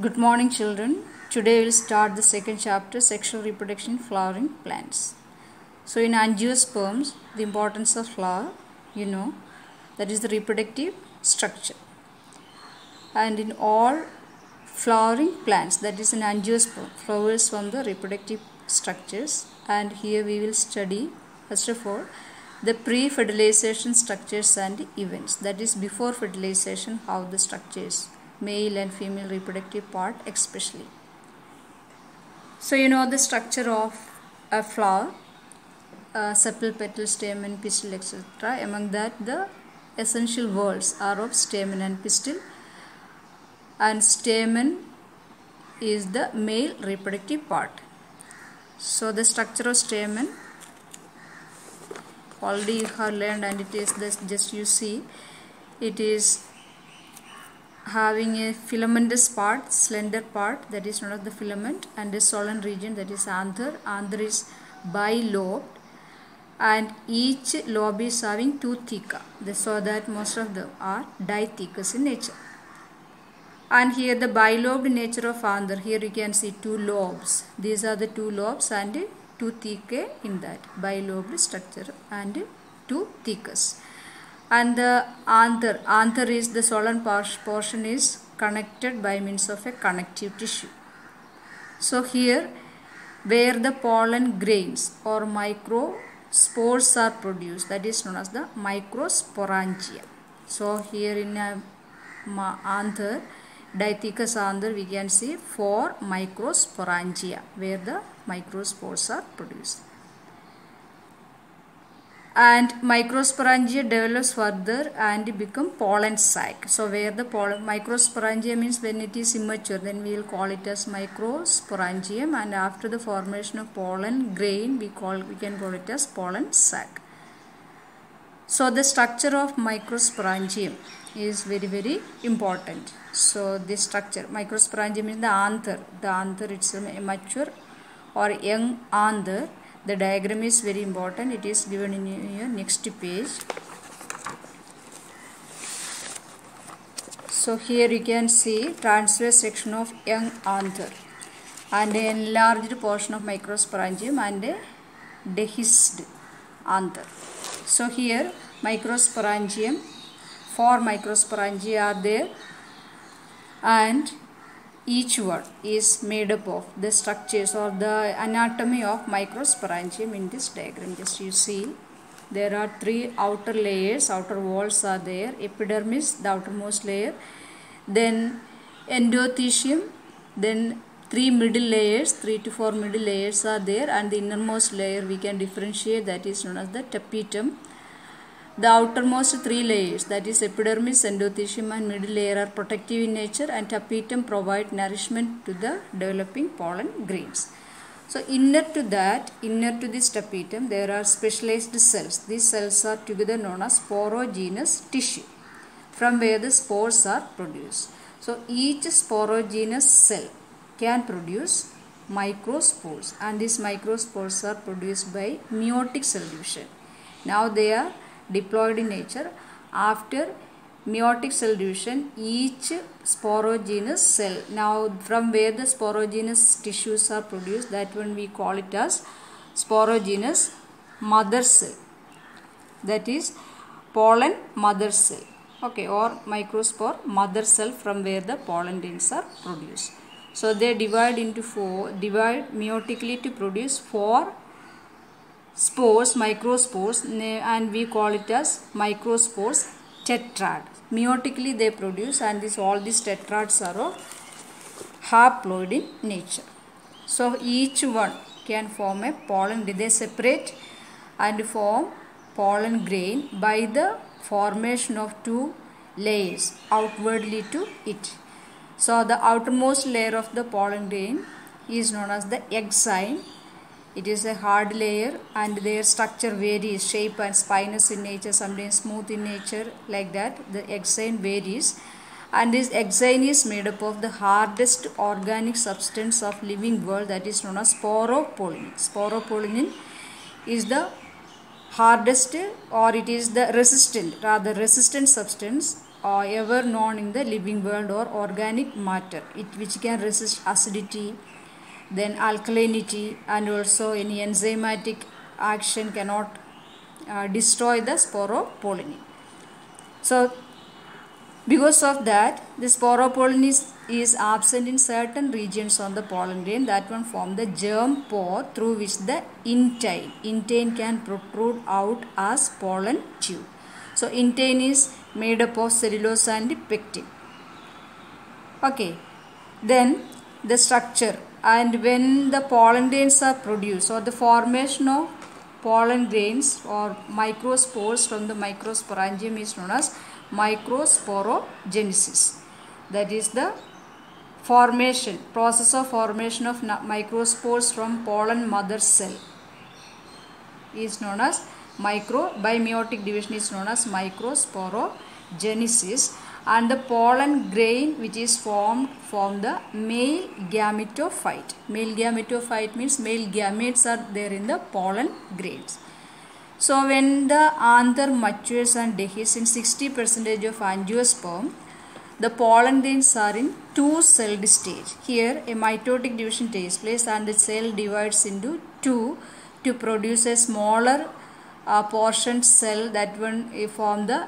Good morning, children. Today we'll start the second chapter Sexual Reproduction in Flowering Plants. So, in angiosperms, the importance of flower, you know, that is the reproductive structure. And in all flowering plants, that is in angiosperm, flowers from the reproductive structures. And here we will study, first of all, the pre fertilization structures and events, that is, before fertilization, how the structures male and female reproductive part especially. So you know the structure of a flower uh, sepal petal stamen pistil etc among that the essential whorls are of stamen and pistil. And stamen is the male reproductive part. So the structure of stamen already you have learned and it is this just you see it is having a filamentous part, slender part that is known as the filament and a swollen region that is anther. Anther is bilobed and each lobe is having two theca. So that most of them are dithecous in nature. And here the bilobed nature of anther, here you can see two lobes. These are the two lobes and two thecae in that bilobed structure and two thecus and the anther anther is the swollen portion is connected by means of a connective tissue. So here where the pollen grains or microspores are produced that is known as the microsporangia. So here in uh, a anther dithecous anther we can see four microsporangia where the microspores are produced and microsporangia develops further and become pollen sac. So where the pollen microsporangia means when it is immature then we will call it as microsporangium and after the formation of pollen grain we call we can call it as pollen sac. So the structure of microsporangium is very very important. So this structure microsporangium is the anther. The anther it's a mature or young anther the diagram is very important. It is given in your next page. So here you can see transverse section of young anther and an enlarged portion of microsporangium and dehisced anther so here microsporangium four microsporangia are there. And each one is made up of the structures or the anatomy of microsporangium in this diagram. Just you see there are three outer layers. Outer walls are there. Epidermis the outermost layer. Then endothecium. Then three middle layers. Three to four middle layers are there. And the innermost layer we can differentiate that is known as the tapetum the outermost three layers that is epidermis, endothecium and middle layer are protective in nature and tapetum provide nourishment to the developing pollen grains. So inner to that, inner to this tapetum there are specialized cells. These cells are together known as sporogenous tissue from where the spores are produced. So each sporogenous cell can produce microspores and these microspores are produced by meiotic division. Now they are diploid in nature. After meiotic cell division each sporogenous cell now from where the sporogenous tissues are produced that one we call it as sporogenous mother cell. That is pollen mother cell okay or microspore mother cell from where the pollen grains are produced. So they divide into four divide meiotically to produce four spores microspores and we call it as microspores tetrad. Meiotically they produce and this all these tetrads are of haploid in nature. So each one can form a pollen. They separate and form pollen grain? By the formation of two layers outwardly to it. So the outermost layer of the pollen grain is known as the exine it is a hard layer and their structure varies. Shape and spinous in nature sometimes smooth in nature like that. The exine varies. And this exine is made up of the hardest organic substance of living world that is known as sporopollenin sporopollenin is the hardest or it is the resistant rather resistant substance uh, ever known in the living world or organic matter. It which can resist acidity then alkalinity and also any enzymatic action cannot uh, destroy the sporopollen so because of that the sporopollen is, is absent in certain regions on the pollen grain that one form the germ pore through which the intine intine can protrude out as pollen tube. So intine is made up of cellulose and pectin. Okay. Then the structure and when the pollen grains are produced or the formation of pollen grains or microspores from the microsporangium is known as microsporogenesis. That is the formation process of formation of microspores from pollen mother cell is known as micro by meiotic division is known as microsporogenesis and the pollen grain which is formed from the male gametophyte. Male gametophyte means male gametes are there in the pollen grains. So when the anther matures and dehisces in 60 percentage of angiosperm the pollen grains are in two celled stage. Here a mitotic division takes place and the cell divides into two to produce a smaller uh, portion cell that one form the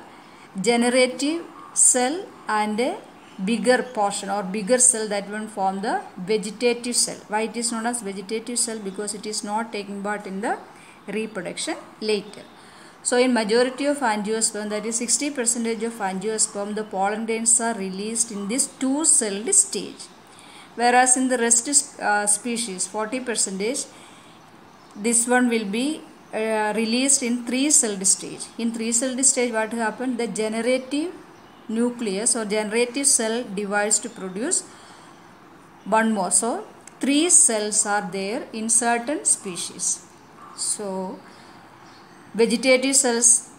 generative cell and a bigger portion or bigger cell that will form the vegetative cell. Why it is known as vegetative cell? Because it is not taking part in the reproduction later. So in majority of angiosperm that is 60 percentage of angiosperm the pollen grains are released in this two celled stage. Whereas in the rest uh, species 40 percentage this one will be uh, released in three celled stage. In three celled stage what happened? The generative nucleus or generative cell divides to produce one more. So three cells are there in certain species. So vegetative cells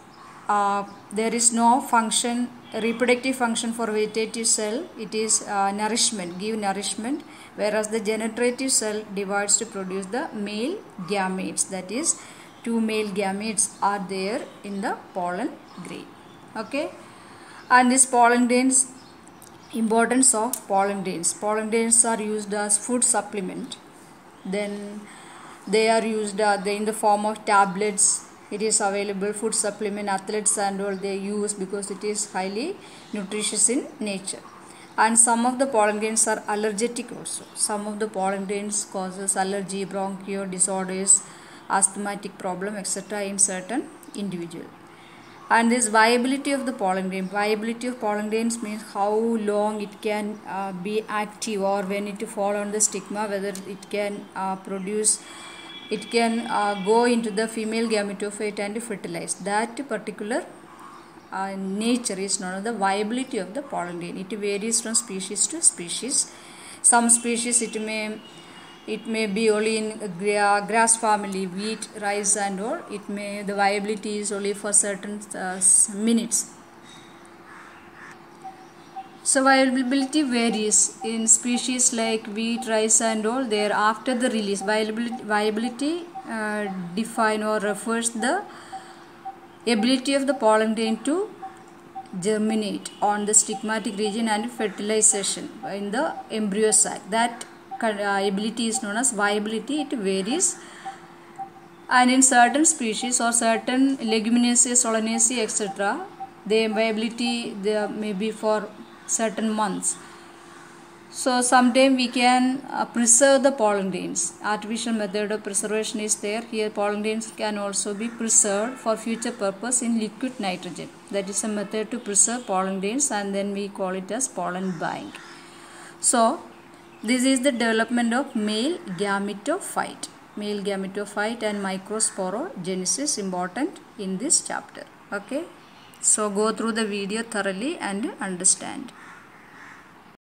uh, there is no function reproductive function for vegetative cell it is uh, nourishment give nourishment whereas the generative cell divides to produce the male gametes that is two male gametes are there in the pollen grain okay and this pollen grains importance of pollen grains pollen grains are used as food supplement. Then they are used uh, in the form of tablets. It is available food supplement athletes and all they use because it is highly nutritious in nature. And some of the pollen grains are allergic also. Some of the pollen grains causes allergy bronchial disorders asthmatic problem etc in certain individual and this viability of the pollen grain viability of pollen grains means how long it can uh, be active or when it fall on the stigma whether it can uh, produce it can uh, go into the female gametophyte and fertilize. That particular uh, nature is known as the viability of the pollen grain it varies from species to species. Some species it may it may be only in grass family wheat rice and all. It may the viability is only for certain uh, minutes. So viability varies. In species like wheat rice and all there after the release. Viability, viability uh, define or refers the ability of the pollen grain to germinate on the stigmatic region and fertilization in the embryo sac. That ability is known as viability. It varies. And in certain species or certain leguminaceae solanaceae etc the viability there may be for certain months. So sometime we can uh, preserve the pollen grains artificial method of preservation is there. Here pollen grains can also be preserved for future purpose in liquid nitrogen. That is a method to preserve pollen grains and then we call it as pollen bank. So this is the development of male gametophyte. Male gametophyte and microsporogenesis important in this chapter. Okay? So go through the video thoroughly and understand